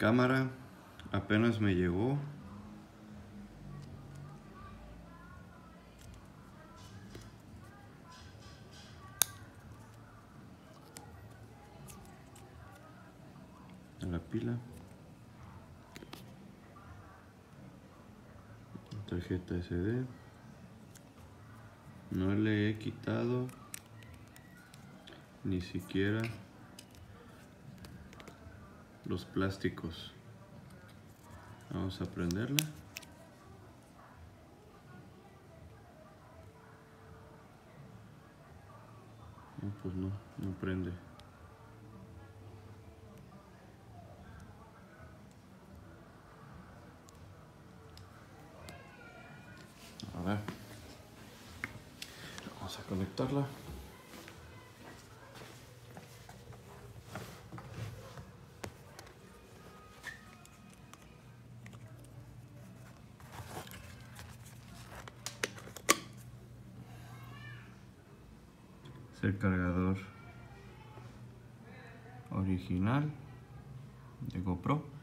cámara apenas me llegó. A la pila. Tarjeta SD no le he quitado ni siquiera los plásticos. Vamos a prenderla. No pues no no prende. A ver. Vamos a conectarla es el cargador original de GoPro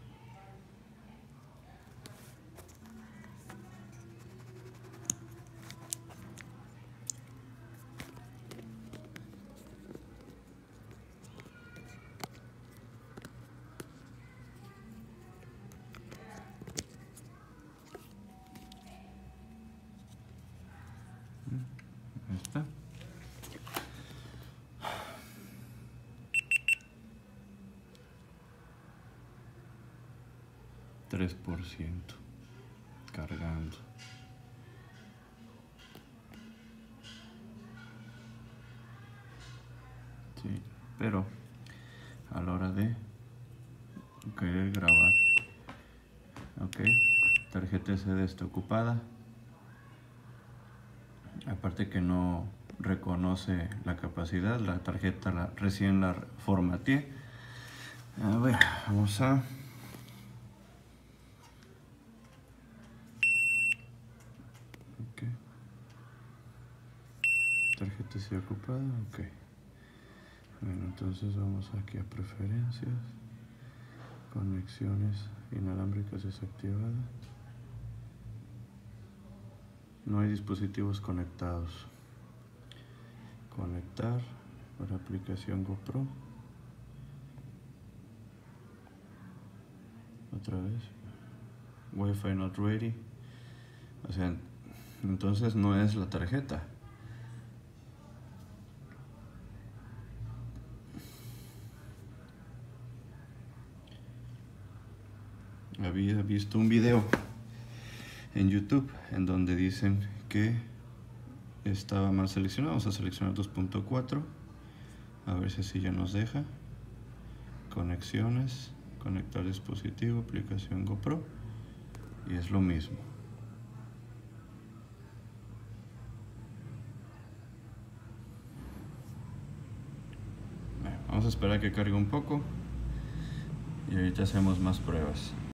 3%, cargando. Sí, pero a la hora de querer grabar, ok, tarjeta SD está ocupada. Aparte que no reconoce la capacidad, la tarjeta la, recién la formateé. A ver, vamos a Tarjeta sí ocupada, ok. Bueno, entonces vamos aquí a preferencias, conexiones inalámbricas desactivadas. No hay dispositivos conectados. Conectar para aplicación GoPro. Otra vez. Wi-Fi not ready. O sea, entonces no es la tarjeta. Había visto un video en YouTube en donde dicen que estaba mal seleccionado. Vamos a seleccionar 2.4. A ver si así ya nos deja. Conexiones, conectar dispositivo, aplicación GoPro. Y es lo mismo. Vamos a esperar que cargue un poco y ahorita hacemos más pruebas.